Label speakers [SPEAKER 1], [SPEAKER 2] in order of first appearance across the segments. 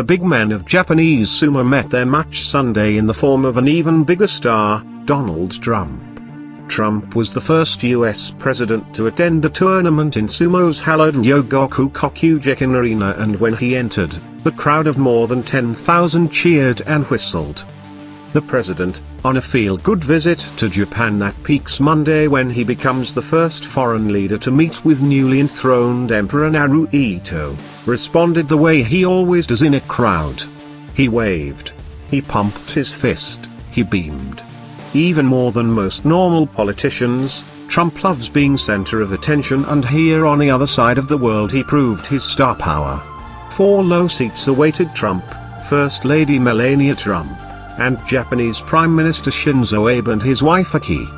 [SPEAKER 1] the big men of Japanese sumo met their match Sunday in the form of an even bigger star, Donald Trump. Trump was the first US president to attend a tournament in sumo's hallowed Ryogoku Kokugikan Arena and when he entered, the crowd of more than 10,000 cheered and whistled. The president, on a feel-good visit to Japan that peaks Monday when he becomes the first foreign leader to meet with newly enthroned Emperor Naruhito, responded the way he always does in a crowd. He waved. He pumped his fist, he beamed. Even more than most normal politicians, Trump loves being center of attention and here on the other side of the world he proved his star power. Four low seats awaited Trump, First Lady Melania Trump, and Japanese Prime Minister Shinzo Abe and his wife Akie.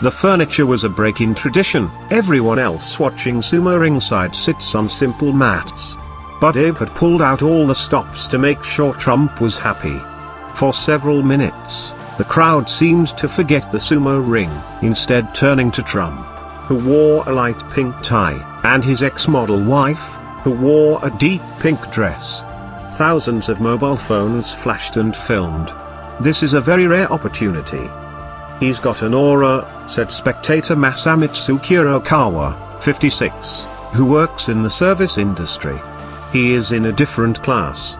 [SPEAKER 1] The furniture was a break in tradition, everyone else watching sumo ringside sits on simple mats. But Abe had pulled out all the stops to make sure Trump was happy. For several minutes, the crowd seemed to forget the sumo ring, instead turning to Trump, who wore a light pink tie, and his ex-model wife, who wore a deep pink dress. Thousands of mobile phones flashed and filmed. This is a very rare opportunity. He's got an aura, said spectator Masamitsu Kurokawa, 56, who works in the service industry. He is in a different class.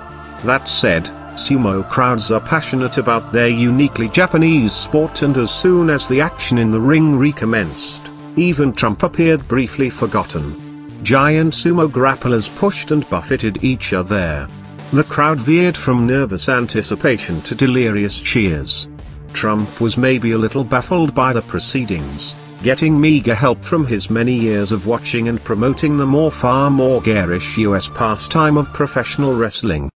[SPEAKER 1] That said, sumo crowds are passionate about their uniquely Japanese sport and as soon as the action in the ring recommenced, even Trump appeared briefly forgotten. Giant sumo grapplers pushed and buffeted each other. The crowd veered from nervous anticipation to delirious cheers. Trump was maybe a little baffled by the proceedings, getting meager help from his many years of watching and promoting the more far more garish US pastime of professional wrestling.